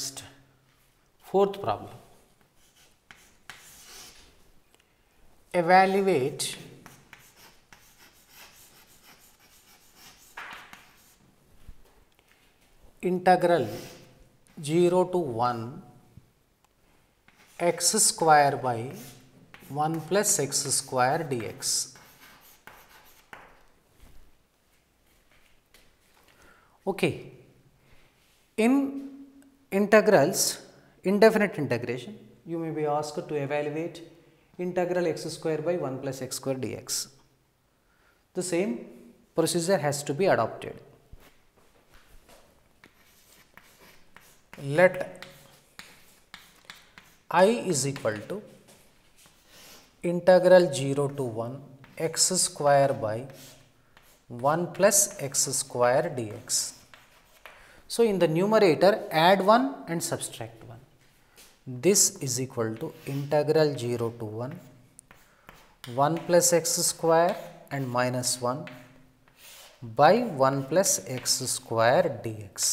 Next, fourth problem. Evaluate integral 0 to 1 x square by 1 plus x square dx. Okay. In integrals, indefinite integration, you may be asked to evaluate integral x square by 1 plus x square dx. The same procedure has to be adopted. Let i is equal to integral 0 to 1 x square by 1 plus x square dx. So, in the numerator add 1 and subtract 1. This is equal to integral 0 to 1 1 plus x square and minus 1 by 1 plus x square dx.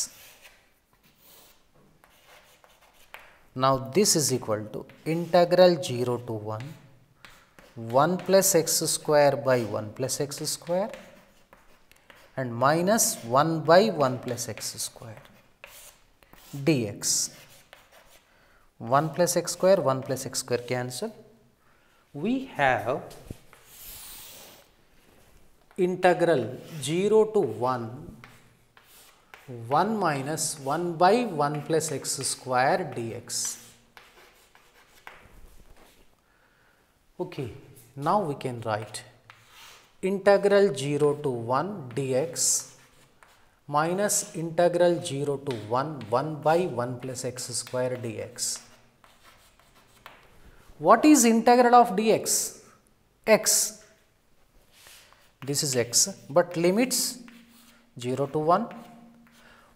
Now, this is equal to integral 0 to 1 1 plus x square by 1 plus x square and minus 1 by 1 plus x square dx. 1 plus x square 1 plus x square cancel. We have integral 0 to 1 1 minus 1 by 1 plus x square dx. Okay, now we can write integral 0 to 1 dx minus integral 0 to 1 1 by 1 plus x square dx. What is integral of dx? x. This is x, but limits 0 to 1.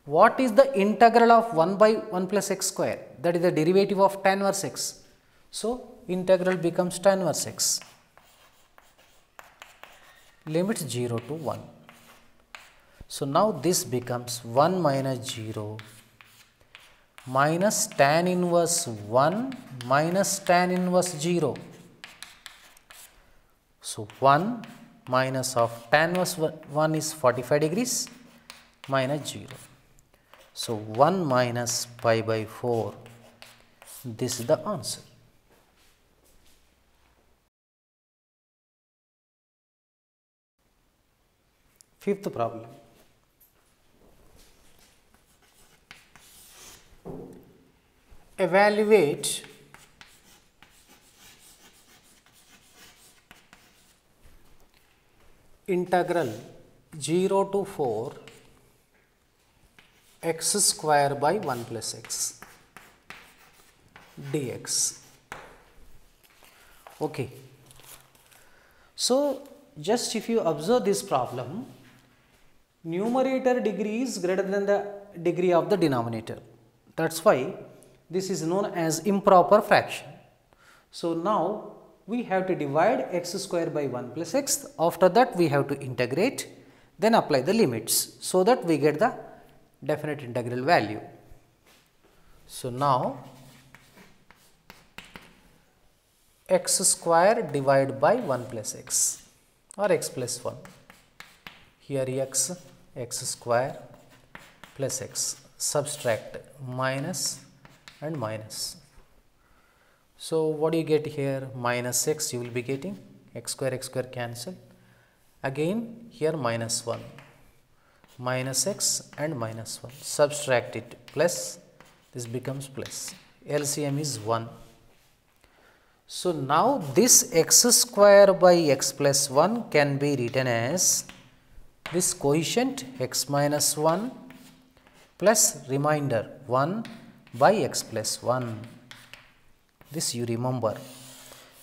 What is the integral of 1 by 1 plus x square? That is the derivative of tan inverse x. So, integral becomes tan inverse x limits 0 to 1. So, now this becomes 1 minus 0 minus tan inverse 1 minus tan inverse 0. So, 1 minus of tan inverse 1 is 45 degrees minus 0. So, 1 minus pi by 4 this is the answer. Fifth problem. Evaluate integral 0 to 4 x square by 1 plus x dx. Okay. So, just if you observe this problem, numerator degree is greater than the degree of the denominator. That is why this is known as improper fraction. So, now we have to divide x square by 1 plus x. After that we have to integrate then apply the limits. So, that we get the definite integral value. So, now x square divided by 1 plus x or x plus 1. Here x x square plus x subtract minus and minus. So, what do you get here? Minus x you will be getting x square x square cancel. Again here minus 1 minus x and minus 1 subtract it. Plus this becomes plus. LCM is 1. So, now this x square by x plus 1 can be written as this coefficient x minus 1 plus remainder 1 by x plus 1. This you remember.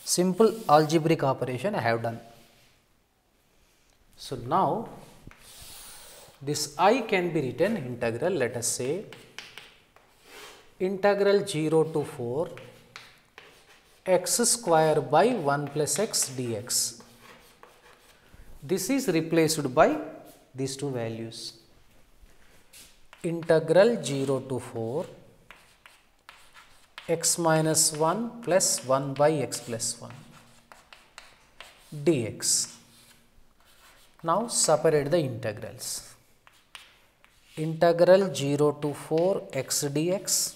Simple algebraic operation I have done. So, now this i can be written integral let us say integral 0 to 4 x square by 1 plus x dx. This is replaced by these two values integral 0 to 4 x minus 1 plus 1 by x plus 1 dx. Now separate the integrals. Integral 0 to 4 x dx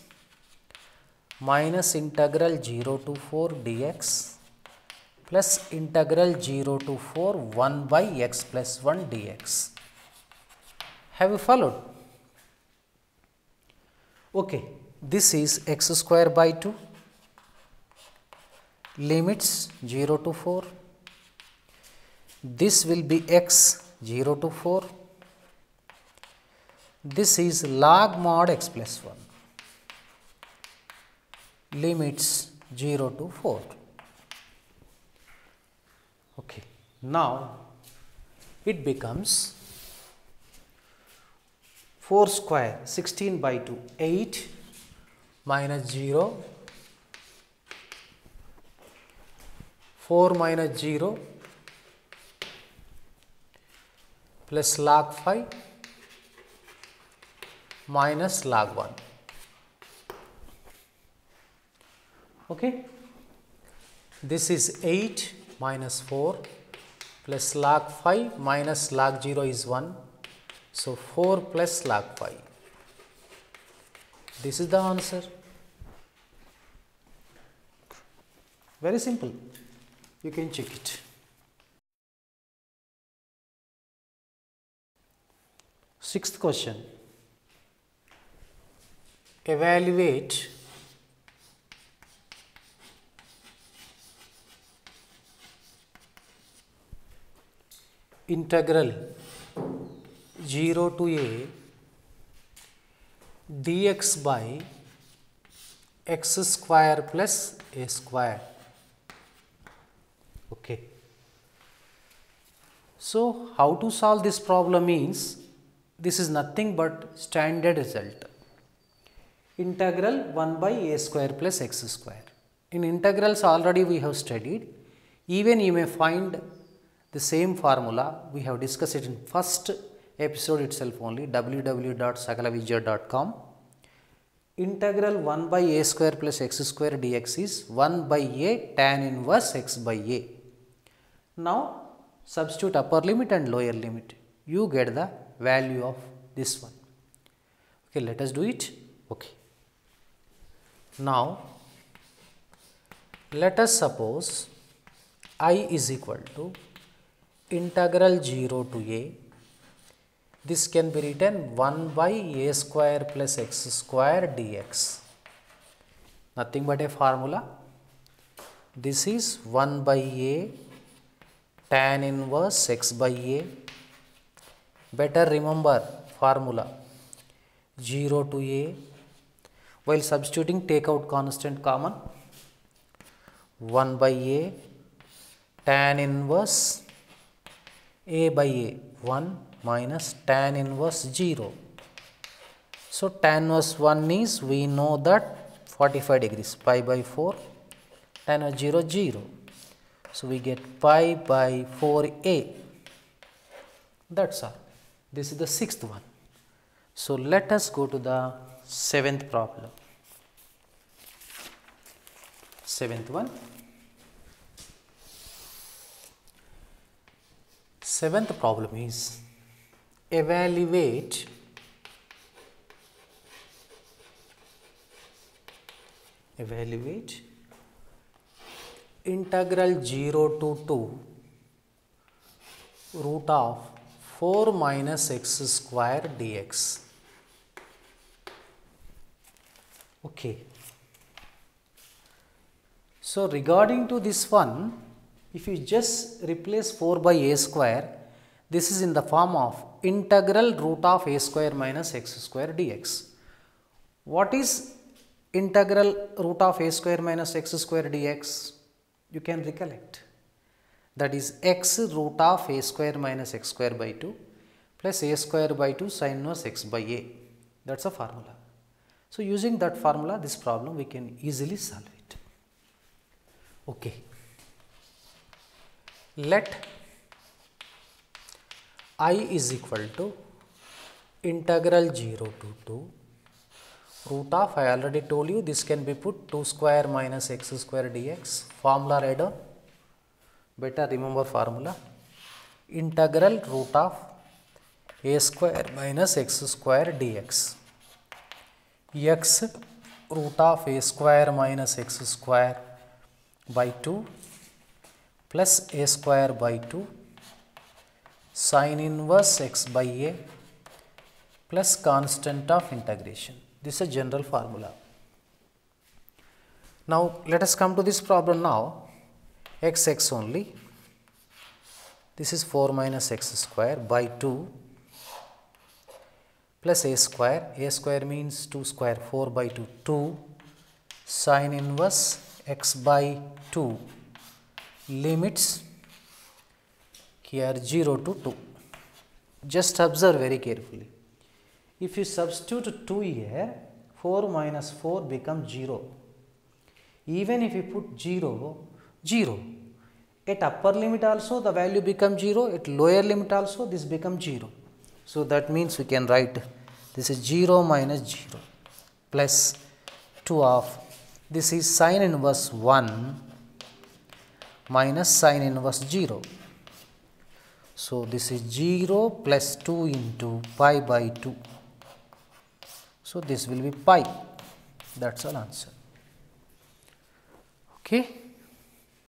minus integral 0 to 4 dx plus integral 0 to 4 1 by x plus 1 dx. Have you followed? Okay, this is x square by 2 limits 0 to 4 this will be x 0 to 4 this is log mod x plus 1 limits 0 to 4 okay now it becomes 4 square 16 by 2 8 minus 0 4 minus 0 plus log 5 minus log 1 okay? This is 8 minus 4 plus log 5 minus log 0 is 1 so 4 plus log 5 this is the answer. Very simple. You can check it. Sixth question. Evaluate integral 0 to a dx by x square plus a square. Okay. So how to solve this problem means this is nothing but standard result. Integral 1 by a square plus x square. In integrals already we have studied. Even you may find the same formula we have discussed it in first episode itself only www.sakalavidya.com integral 1 by a square plus x square dx is 1 by a tan inverse x by a. Now substitute upper limit and lower limit you get the value of this one. Okay, let us do it. Okay. Now let us suppose i is equal to integral 0 to a this can be written 1 by a square plus x square dx. Nothing but a formula. This is 1 by a tan inverse x by a. Better remember formula. 0 to a. While substituting take out constant common. 1 by a tan inverse a by a. 1 minus tan inverse 0. So, tan inverse 1 is we know that 45 degrees pi by 4 tan inverse 0 0. So, we get pi by 4 a that is all this is the sixth one. So, let us go to the seventh problem seventh one seventh problem is evaluate evaluate integral 0 to 2 root of 4 minus x square dx. Okay. So regarding to this one if you just replace 4 by a square, this is in the form of integral root of a square minus x square dx. What is integral root of a square minus x square dx? You can recollect. That is x root of a square minus x square by 2 plus a square by 2 sin inverse x by a. That is a formula. So, using that formula, this problem we can easily solve it. Okay let i is equal to integral 0 to 2 root of I already told you this can be put 2 square minus x square dx. Formula write down better remember formula. Integral root of a square minus x square dx. X root of a square minus x square by 2 plus a square by 2 sine inverse x by a plus constant of integration. This is a general formula. Now, let us come to this problem now x x only. This is 4 minus x square by 2 plus a square. a square means 2 square 4 by 2 2 sine inverse x by 2 limits here 0 to 2. Just observe very carefully. If you substitute 2 here, 4 minus 4 becomes 0. Even if you put 0, 0. At upper limit also the value becomes 0, at lower limit also this becomes 0. So, that means we can write this is 0 minus 0 plus 2 of this is sine inverse 1 minus sine inverse 0. So, this is 0 plus 2 into pi by 2. So, this will be pi that is all answer. Okay.